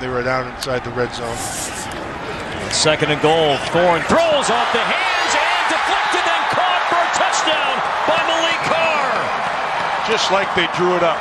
They were down inside the red zone. Second and goal. Thorne throws off the hands and deflected and caught for a touchdown by Maliq Carr. Just like they drew it up.